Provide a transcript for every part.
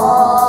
we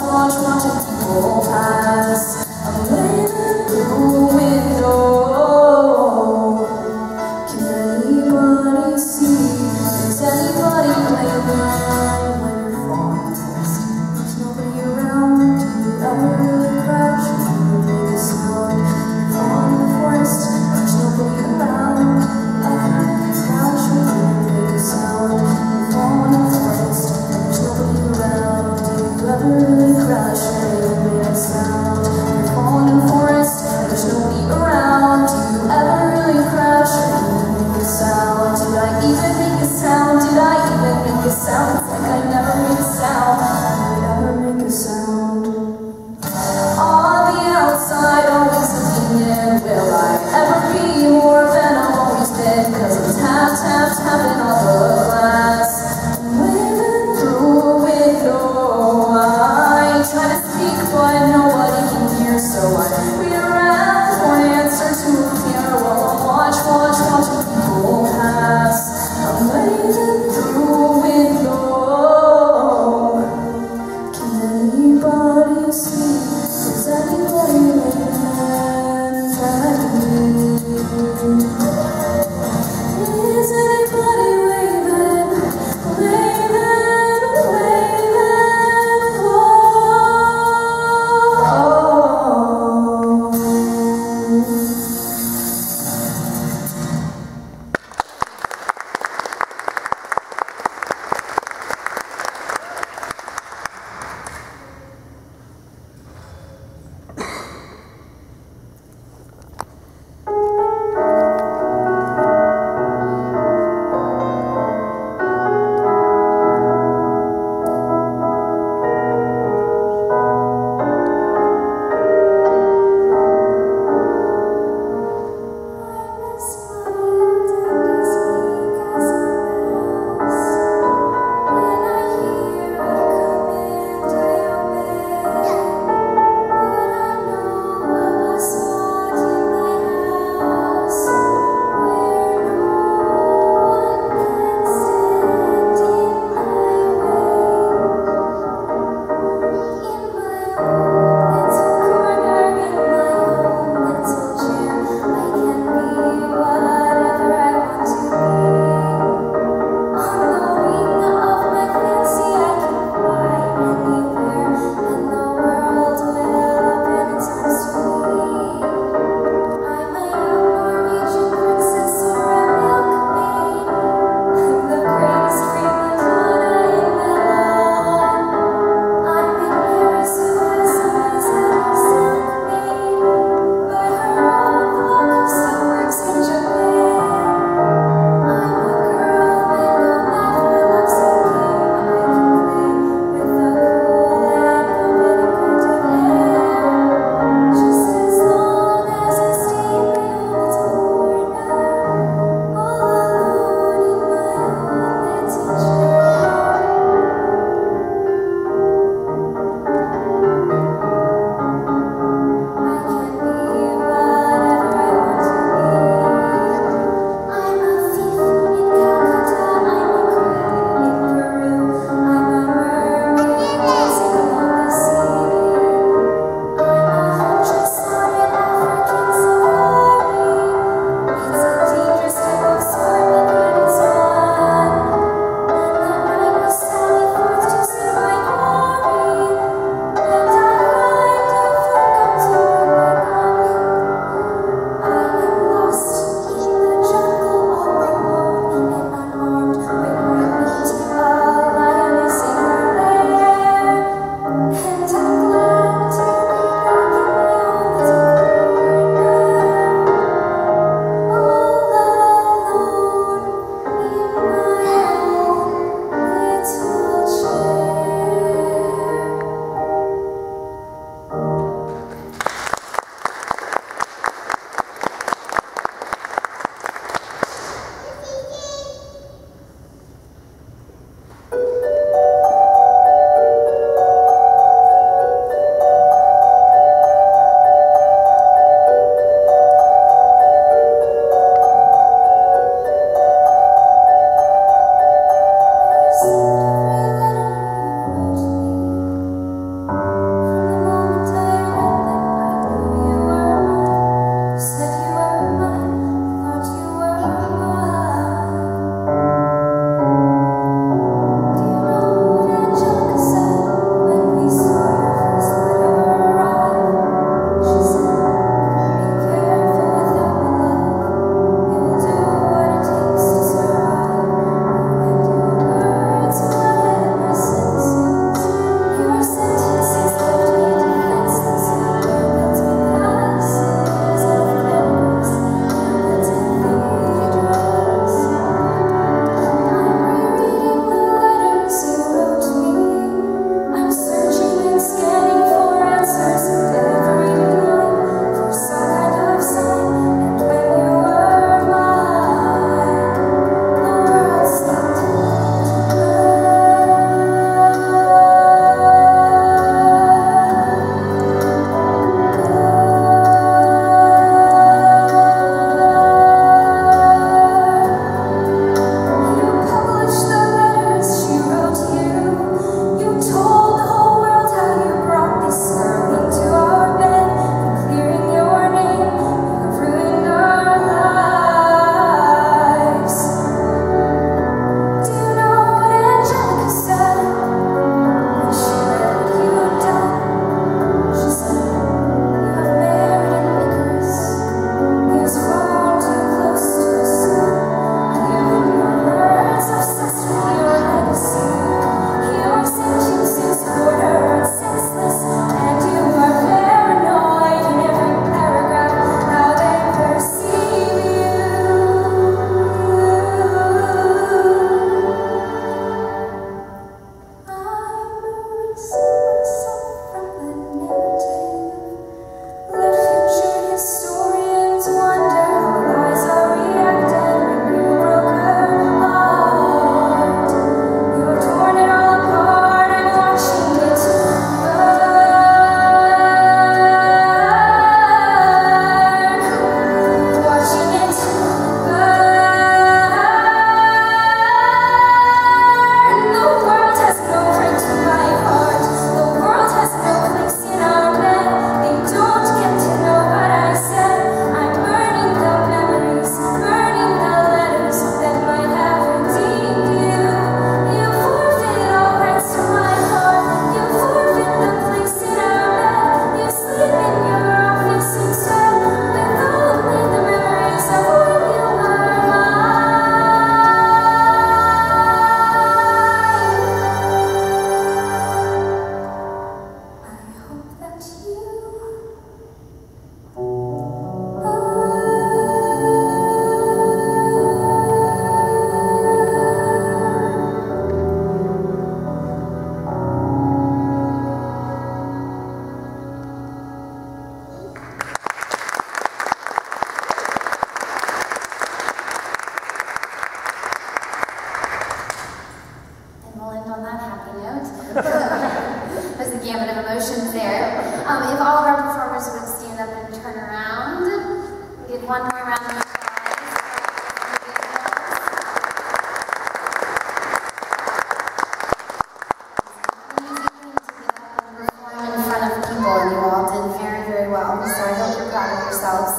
watch, watch, watch it go past.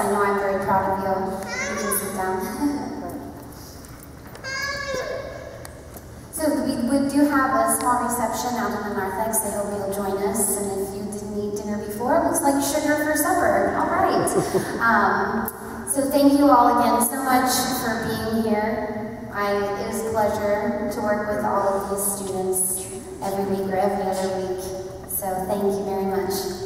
I know I'm very proud of you. You can sit down. so we, we do have a small reception out in the narthex. I hope you'll join us. And if you didn't eat dinner before, it looks like sugar for supper. All right. Um, so thank you all again so much for being here. I, it is a pleasure to work with all of these students every week or every other week. So thank you very much.